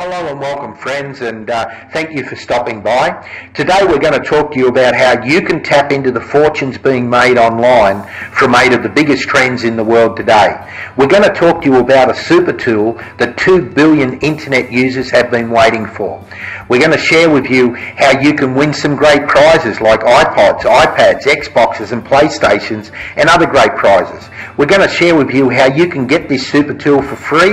Hello and welcome friends and uh, thank you for stopping by. Today we're going to talk to you about how you can tap into the fortunes being made online from eight of the biggest trends in the world today. We're going to talk to you about a super tool that 2 billion internet users have been waiting for. We're going to share with you how you can win some great prizes like iPods, iPads, Xboxes and PlayStations and other great prizes. We're going to share with you how you can get this super tool for free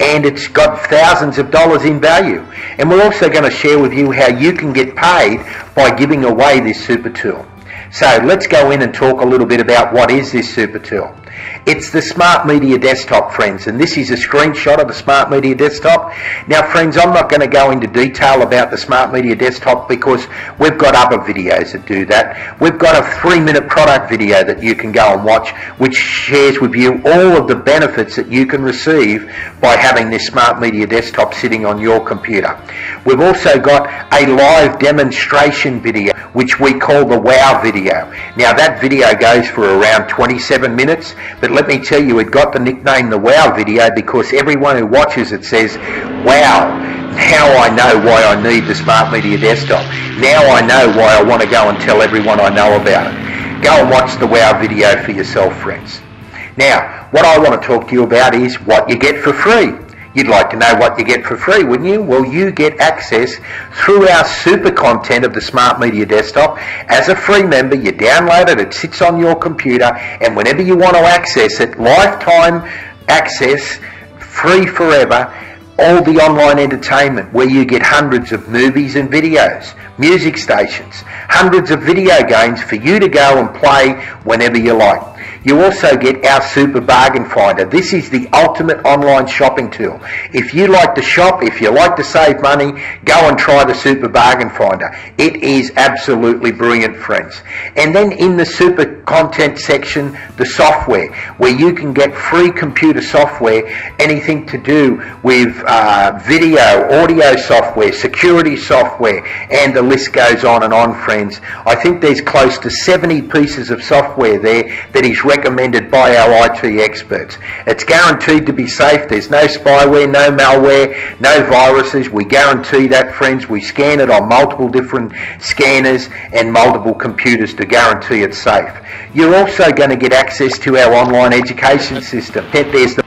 and it's got thousands of dollars in value. And we're also going to share with you how you can get paid by giving away this super tool. So let's go in and talk a little bit about what is this super tool. It's the Smart Media Desktop, friends, and this is a screenshot of the Smart Media Desktop. Now, friends, I'm not going to go into detail about the Smart Media Desktop because we've got other videos that do that. We've got a three-minute product video that you can go and watch, which shares with you all of the benefits that you can receive by having this Smart Media Desktop sitting on your computer. We've also got a live demonstration video, which we call the WOW video. Now, that video goes for around 27 minutes, but let me tell you, it got the nickname the Wow video because everyone who watches it says, Wow, now I know why I need the Smart Media Desktop. Now I know why I want to go and tell everyone I know about it. Go and watch the Wow video for yourself, friends. Now, what I want to talk to you about is what you get for free. You'd like to know what you get for free, wouldn't you? Well, you get access through our super content of the Smart Media Desktop. As a free member, you download it, it sits on your computer, and whenever you want to access it, lifetime access, free forever, all the online entertainment where you get hundreds of movies and videos, music stations, hundreds of video games for you to go and play whenever you like. You also get our Super Bargain Finder. This is the ultimate online shopping tool. If you like to shop, if you like to save money, go and try the Super Bargain Finder. It is absolutely brilliant, friends. And then in the Super Content section, the software, where you can get free computer software, anything to do with uh, video, audio software, security software, and the list goes on and on, friends. I think there's close to 70 pieces of software there that is recommended by our IT experts. It's guaranteed to be safe. There's no spyware, no malware, no viruses. We guarantee that, friends. We scan it on multiple different scanners and multiple computers to guarantee it's safe. You're also going to get access to our online education system. There's the